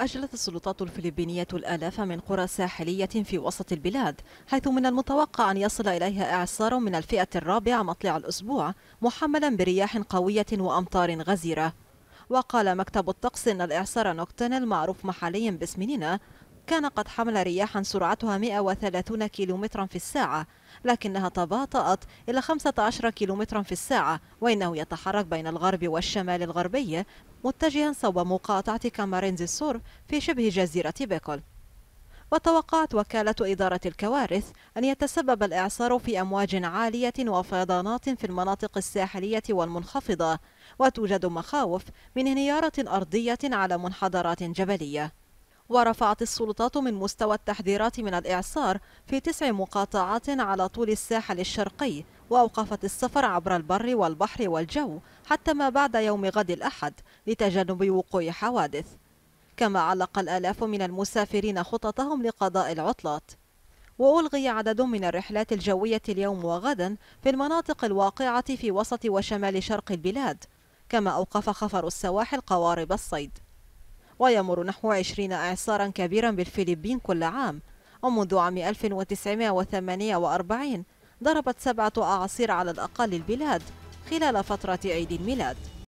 أجلت السلطات الفلبينية الآلاف من قرى ساحلية في وسط البلاد حيث من المتوقع أن يصل إليها إعصار من الفئة الرابعة مطلع الأسبوع محملا برياح قوية وأمطار غزيرة. وقال مكتب الطقس أن الإعصار نوكتن المعروف محليا باسم نينا كان قد حمل رياحا سرعتها 130 كيلومترا في الساعة لكنها تباطأت إلى 15 كيلومترا في الساعة وإنه يتحرك بين الغرب والشمال الغربي متجها صوب مقاطعة كامارينز السور في شبه جزيرة بيكول. وتوقعت وكالة إدارة الكوارث أن يتسبب الإعصار في أمواج عالية وفيضانات في المناطق الساحلية والمنخفضة وتوجد مخاوف من انهيارة أرضية على منحدرات جبلية. ورفعت السلطات من مستوى التحذيرات من الإعصار في تسع مقاطعات على طول الساحل الشرقي وأوقفت السفر عبر البر والبحر والجو حتى ما بعد يوم غد الأحد لتجنب وقوع حوادث. كما علق الآلاف من المسافرين خططهم لقضاء العطلات. وألغي عدد من الرحلات الجوية اليوم وغدا في المناطق الواقعة في وسط وشمال شرق البلاد كما أوقف خفر السواحل قوارب الصيد. ويمر نحو 20 إعصارا كبيرا بالفلبين كل عام. ومنذ عام 1948 ضربت سبعة أعاصير على الأقل البلاد خلال فترة عيد الميلاد.